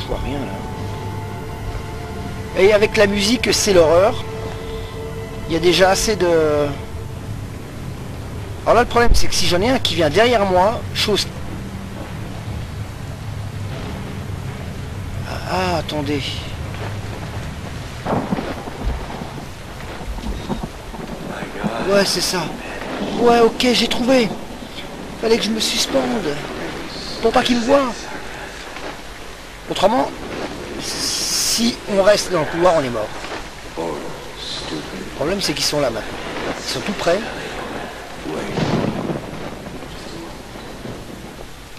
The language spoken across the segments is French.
Je vois rien là. Et avec la musique, c'est l'horreur. Il y a déjà assez de... Alors là, le problème, c'est que si j'en ai un qui vient derrière moi, chose... Ah, attendez. Ouais, c'est ça. Ouais, ok, j'ai trouvé. Fallait que je me suspende. Pour pas qu'il me voie. Autrement, si on reste dans le couloir, on est mort. Le problème, c'est qu'ils sont là maintenant. Ils sont tout près.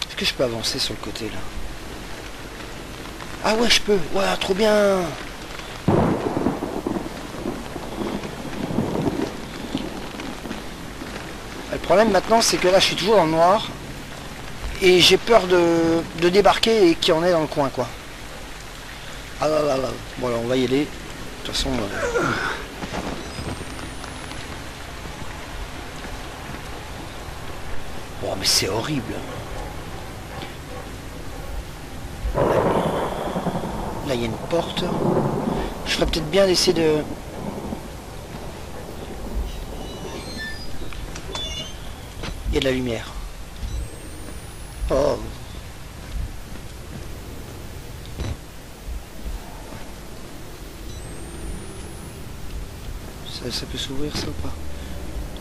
Est-ce que je peux avancer sur le côté là? Ah ouais, je peux. Ouais, trop bien. Le problème maintenant, c'est que là, je suis toujours dans le noir. Et j'ai peur de, de débarquer et qu'il y en ait dans le coin, quoi. Ah là là là. Alors, on va y aller. De toute façon... euh, Oh, mais c'est horrible. Là, il y a une porte. Je ferais peut-être bien d'essayer de... Il y a de la lumière. Oh. Ça, ça peut s'ouvrir ça ou pas?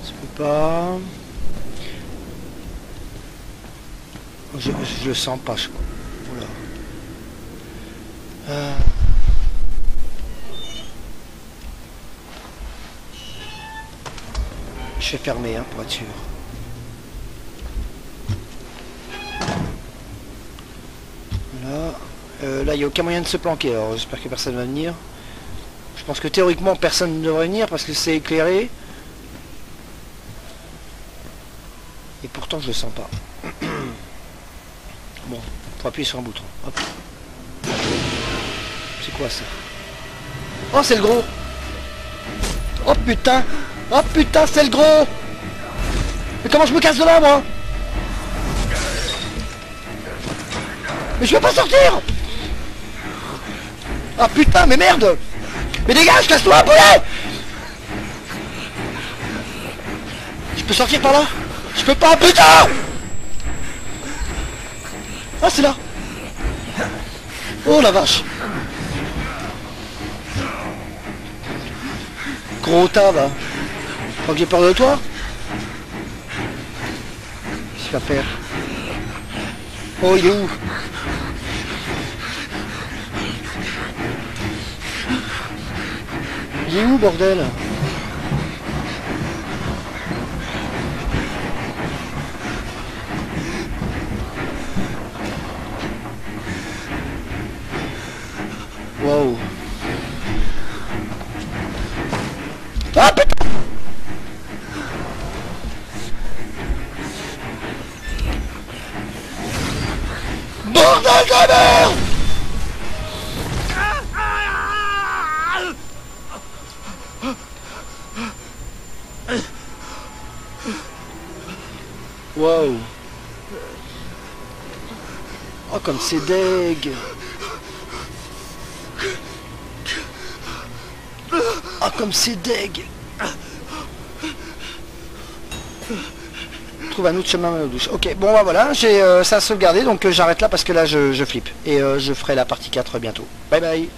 Ça peut pas. Je, je le sens pas, je crois. Oula. Euh. Je vais fermer hein, pour être sûr. Euh, là, il n'y a aucun moyen de se planquer, alors j'espère que personne va venir. Je pense que théoriquement, personne ne devrait venir parce que c'est éclairé. Et pourtant, je le sens pas. bon, faut appuyer sur un bouton. C'est quoi ça? Oh, c'est le gros Oh putain Oh putain, c'est le gros Mais comment je me casse de là, moi? Mais je vais pas sortir. Ah putain, mais merde. Mais dégage, casse-toi, poulet. Je peux sortir par là? Je peux pas, putain. Ah, c'est là. Oh la vache. Gros tas, va Crois que j'ai peur de toi? Qu'est-ce qu'il va faire? Oh, il est où Il est où, bordel Wow. Oh comme c'est deg. Ah comme c'est deg Trouve un autre chemin à la douche. Ok, bon bah voilà, j'ai euh, ça a sauvegardé, donc euh, j'arrête là parce que là je, je flippe. Et euh, je ferai la partie 4 bientôt. Bye bye